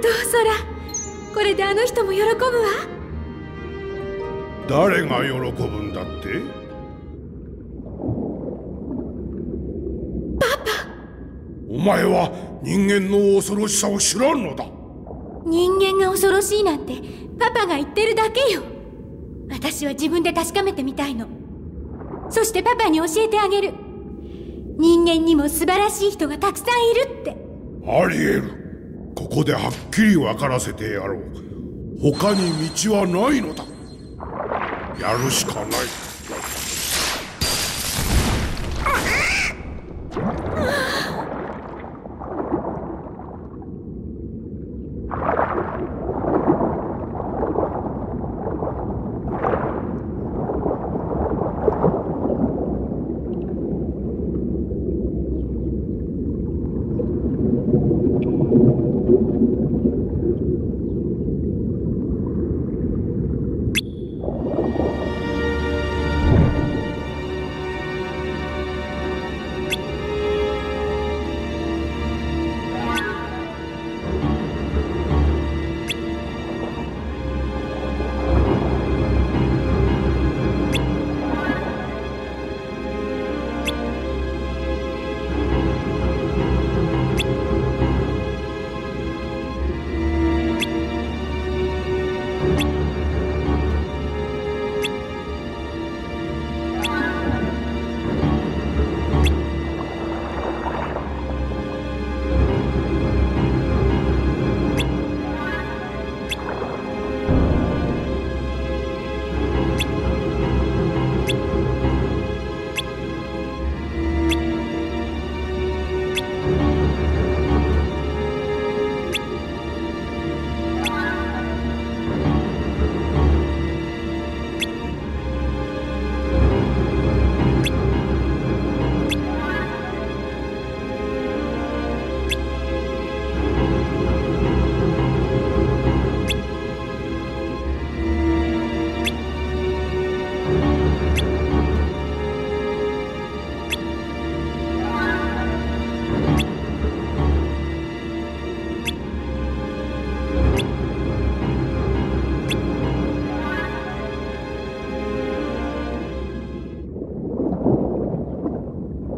とうソラ。これであの人も喜ぶわ。誰が喜ぶんだって？パパ。お前は人間の恐ろしさを知らんのだ。人間が恐ろしいなんてパパが言ってるだけよ。私は自分で確かめてみたいの。そしてパパに教えてあげる。人間にも素晴らしい人がたくさんいるって。ありえるここではっきり分からせてやろう。他に道はないのだ。やるしかない。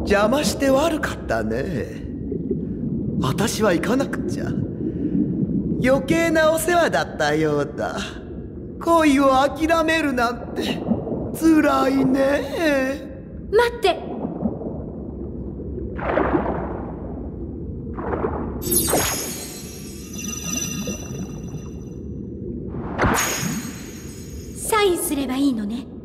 邪魔して悪かったね。私は行かなくちゃ。余計なお世話だったようだ。恋を諦めるなんて辛いね。待って。サインすればいいのね？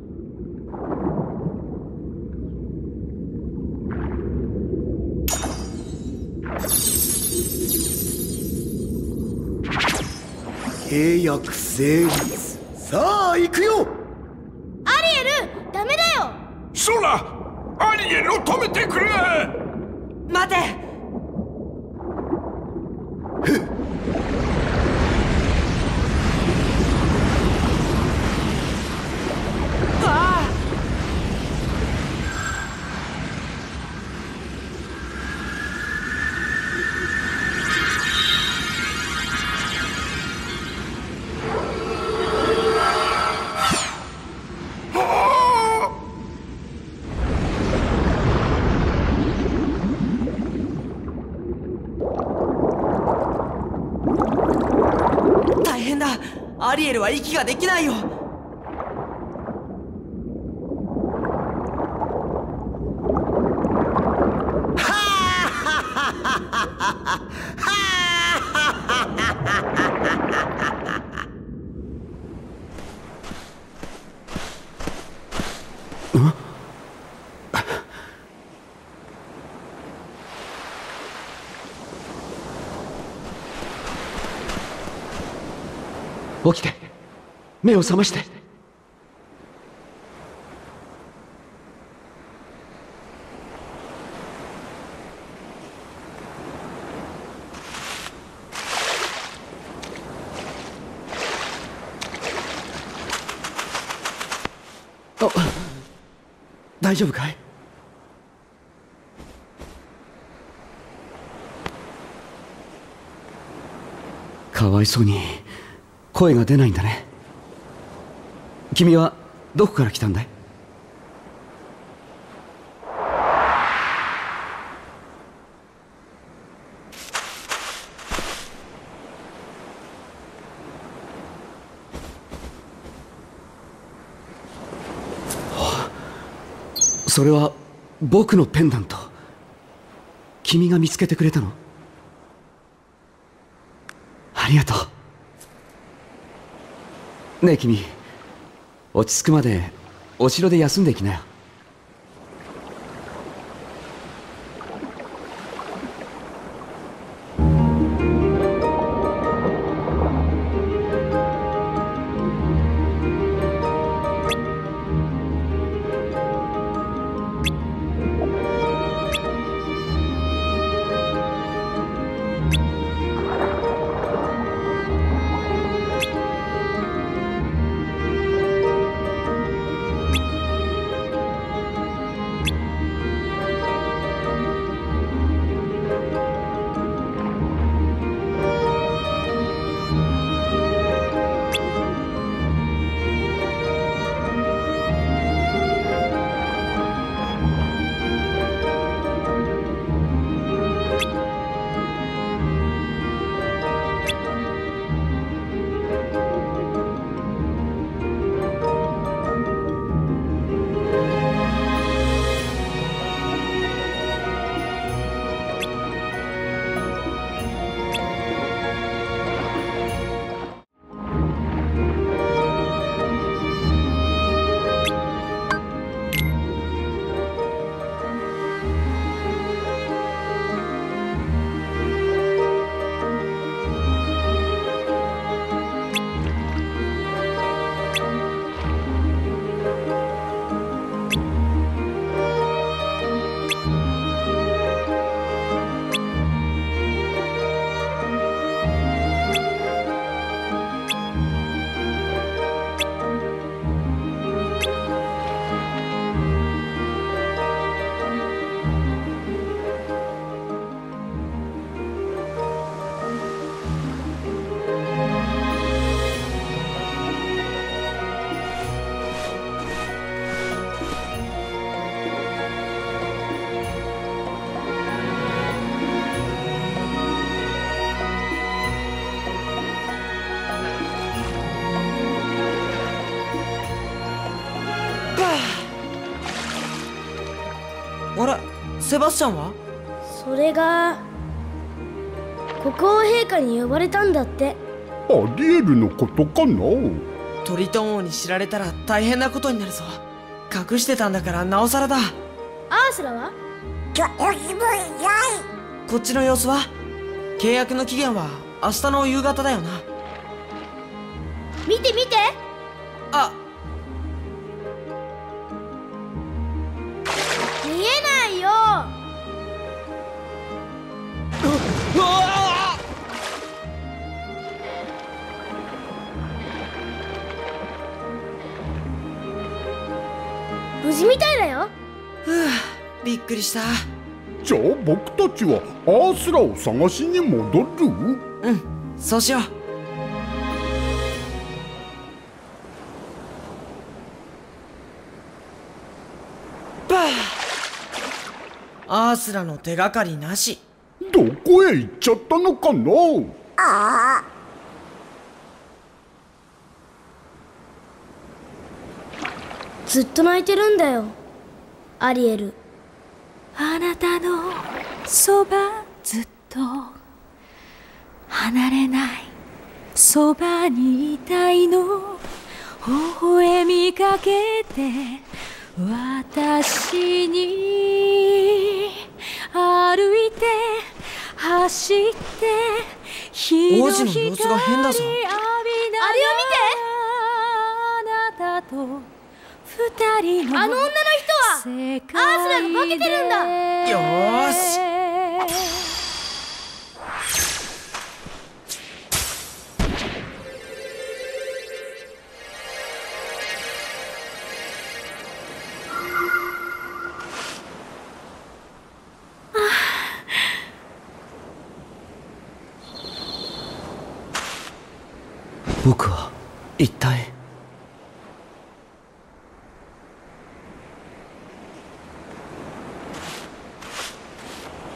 契約成立。さあ行くよ。アリエルダメだよ。そらアリエルを止めてくれ。待て息ができないよ。起きて。目を覚まして。あ大丈夫かい？かわいそうに声が出ないんだね。君はどこから来たんだい？それは僕のペンダント。君が見つけてくれたの。ありがとう。ねえ君。落ち着くまでお城で休んでいきなよ。バスチャンは？それが国王陛下に呼ばれたんだって。アリエルのことかな？トリトン王に知られたら大変なことになるぞ。隠してたんだからなおさらだ。アースラは？こっちの様子は？契約の期限は明日の夕方だよな。見て見て。あくりした。じゃあ僕たちはアースラを探しに戻る？うんそうしよう。アースラの手がかりなし。どこへ行っちゃったのかな？ずっと泣いてるんだよアリエルあなたのそばずっと。離れないそばにいたいの。微笑みかけて。私に歩いて走って日の光浴びながら。あなたと二人のあの女の人は世界で。アースラが化けてるんだ。よーし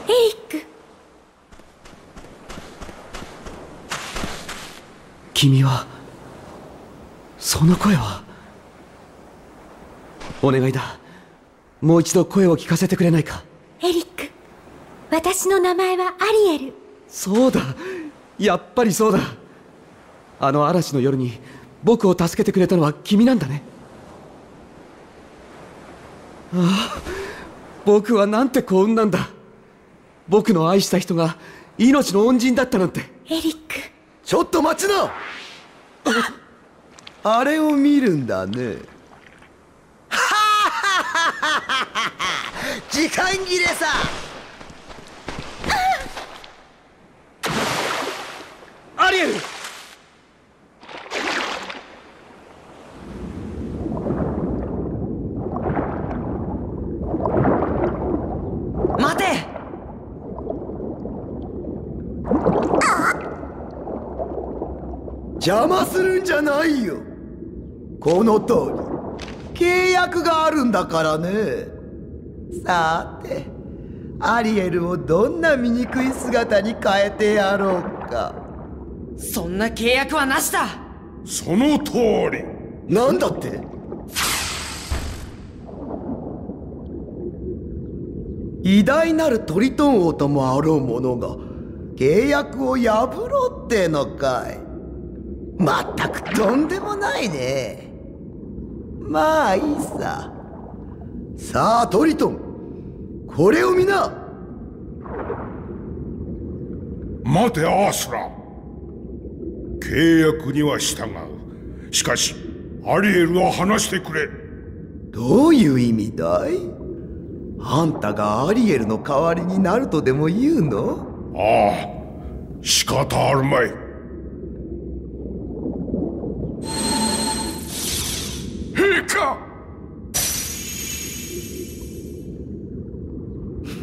エリック君はその声はお願いだ。もう一度声を聞かせてくれないか。エリック。私の名前はアリエル。そうだ。やっぱりそうだ。あの嵐の夜に僕を助けてくれたのは君なんだね。ああ僕はなんて幸運なんだ。僕の愛した人が命の恩人だったなんて。エリック。ちょっと待ちな。あれを見るんだね。時間切れさ。アリエル待て邪魔するんじゃないよ。この通り。契約があるんだからね。さてアリエルをどんな醜い姿に変えてやろうか。そんな契約はなしだ。その通り。なんだって？偉大なるトリトン王ともあろう者が契約を破ろうってのかいまったくとんでもないね。まあいいさ。さあトリトン。これを見な。待てアースラ。契約には従う。しかしアリエルは話してくれ。どういう意味だい？あんたがアリエルの代わりになるとでも言うの？ああ仕方あるまい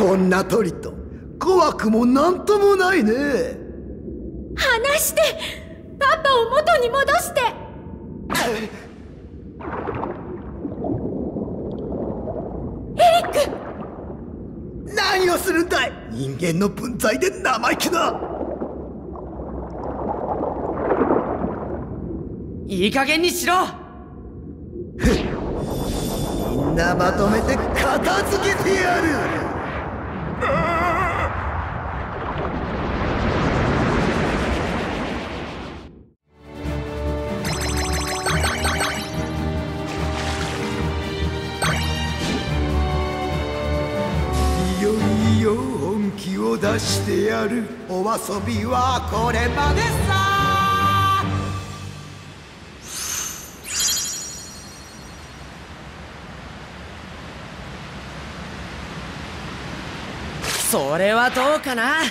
こんなトリト怖くもなんともないね。離してパパを元に戻して。エリック！何をするんだい？人間の分際で生意気な。いい加減にしろ。みんなまとめて片付けてやる出してやる。お遊びはこれまでさ。それはどうかな？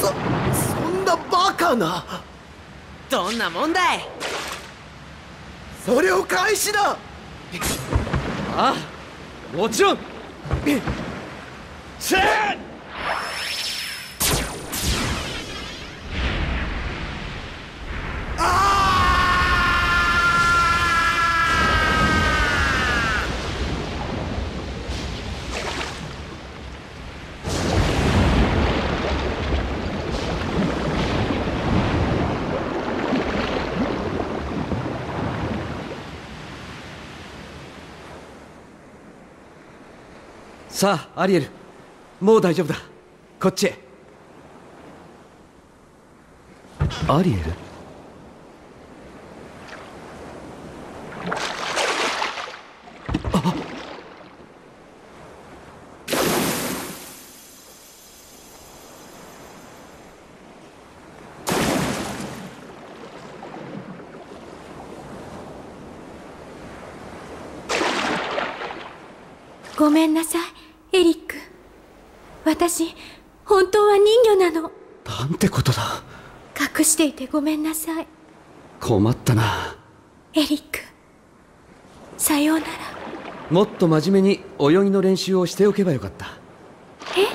そそんなバカな？どんなもんだいそれを返しな！ああもちろん。チェーさあアリエル。もう大丈夫だ。こっちへ。アリエル？ごめんなさい。エリック私本当は人魚なの。なんてことだ。隠していてごめんなさい。困ったな。エリックさようなら。もっと真面目に泳ぎの練習をしておけばよかった。え？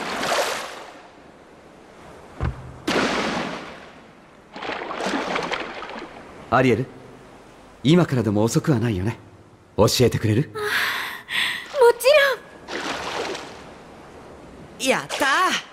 アリエル今からでも遅くはないよね。教えてくれるもちろん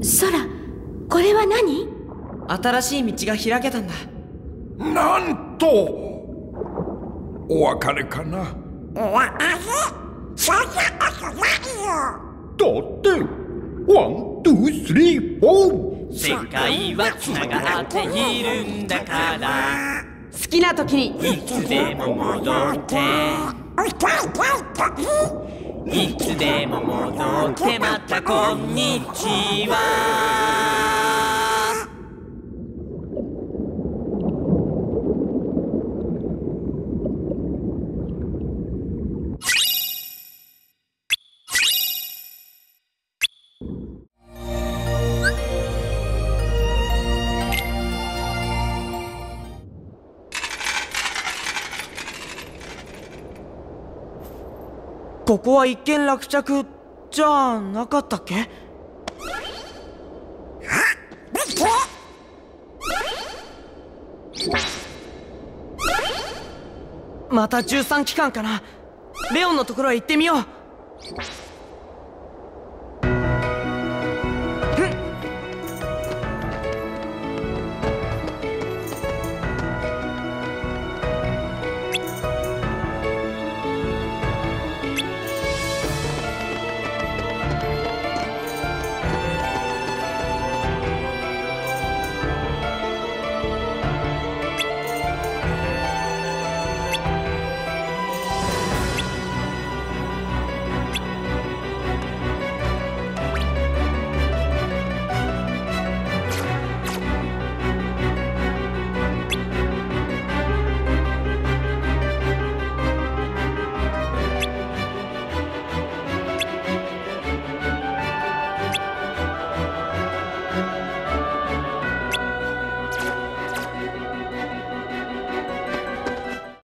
空これは何？新しい道が開けたんだ。なんとお別れかな？お別れ？そんなことないよ。だって one, two, three, four。世界はつながっているんだから。好きな時に。いつでも戻っていつでも戻ってまたこんにちは。ここは一件落着じゃなかったっけ？また13機関かな。レオンのところへ行ってみよう。